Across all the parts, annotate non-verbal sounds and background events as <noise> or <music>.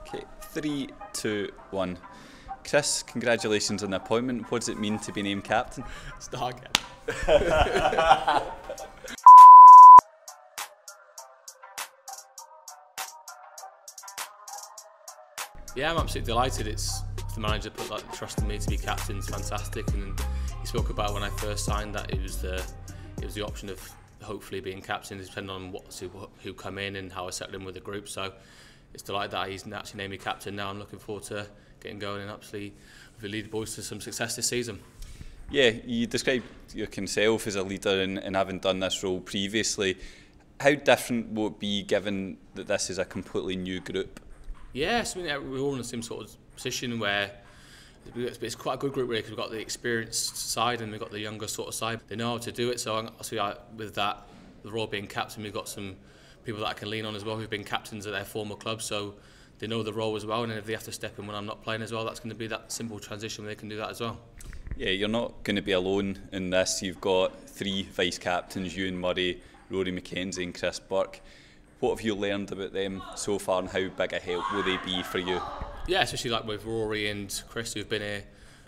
Okay, three, two, one. Chris, congratulations on the appointment. What does it mean to be named captain? Start <laughs> again. yeah, I'm absolutely delighted. It's the manager put like trust in me to be captain. It's fantastic, and he spoke about when I first signed that it was the it was the option of hopefully being captain, depending on what who come in and how I settle in with the group. So it's delighted that he's actually named me captain now. I'm looking forward to getting going and absolutely lead the boys to some success this season. Yeah, you described yourself as a leader and, and having done this role previously. How different will it be given that this is a completely new group? Yes, I mean, we're all in the same sort of position where it's quite a good group really because we've got the experienced side and we've got the younger sort of side. They know how to do it, so obviously I, uh, with that, the role being captain, we've got some people that I can lean on as well who've been captains at their former clubs, so they know the role as well. And if they have to step in when I'm not playing as well, that's going to be that simple transition where they can do that as well. Yeah, you're not going to be alone in this. You've got three vice captains: Ewan Murray, Rory McKenzie, and Chris Burke. What have you learned about them so far, and how big a help will they be for you? Yeah, especially like with Rory and Chris, who've been here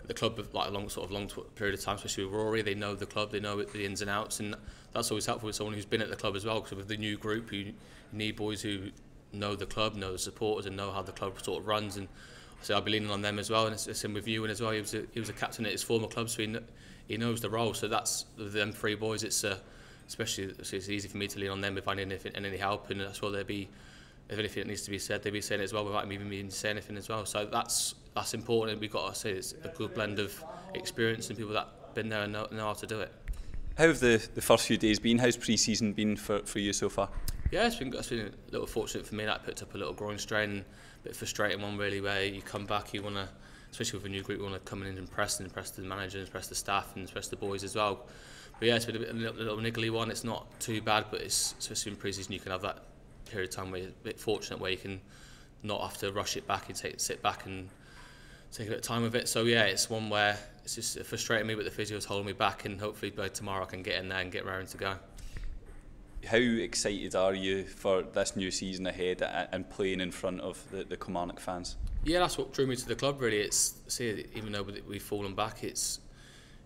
the club like a long sort of long period of time. Especially with Rory, they know the club, they know the ins and outs, and that's always helpful with someone who's been at the club as well. Because with the new group, you need boys who know the club, know the supporters, and know how the club sort of runs. And so I'll be leaning on them as well. And it's the same with Ewan as well. He was a, he was a captain at his former club, so he, he knows the role. So that's them three boys. It's uh, especially it's easy for me to lean on them if I need anything, any help, and that's what they'll be. If anything needs to be said, they'll be saying it as well without me even saying anything as well. So that's that's important. We've got to say it's a good blend of experience and people that have been there and know, know how to do it. How have the, the first few days been? How's pre-season been for, for you so far? Yeah, it's been, it's been a little fortunate for me that picked up a little groin strain, a bit frustrating one really, where you come back, you want to, especially with a new group, you want to come in and impress, and impress the manager, and impress the staff, and impress the boys as well. But yeah, it's been a, bit, a little, little niggly one. It's not too bad, but it's especially in pre-season you can have that period of time where you're a bit fortunate where you can not have to rush it back and take sit back and take a bit of time with it. So yeah, it's one where it's just frustrating me, but the physio is holding me back, and hopefully by tomorrow I can get in there and get raring to go. How excited are you for this new season ahead and playing in front of the, the Kilmarnock fans? Yeah, that's what drew me to the club. Really, it's see, even though we've fallen back, it's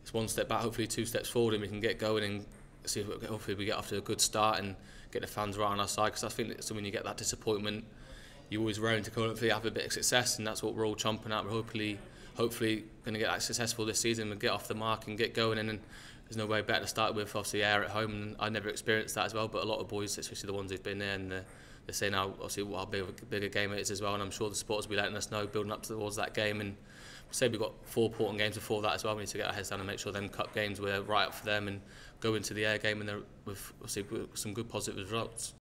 it's one step back, hopefully two steps forward, and we can get going and see if we, hopefully we get off to a good start and get the fans right on our side. Because I think that when you get that disappointment, you're always raring to hopefully have a bit of success, and that's what we're all chomping at. We're hopefully, hopefully going to get that successful this season and get off the mark and get going. And then there's no way better to start with obviously Ayr at home and I never experienced that as well but a lot of boys especially the ones who've been there and they're, they're saying now obviously what a big, bigger game it is as well and I'm sure the supporters will be letting us know building up towards that game and say we've got four important games before that as well we need to get our heads down and make sure them cup games we're right up for them and go into the Ayr game and with, with some good positive results.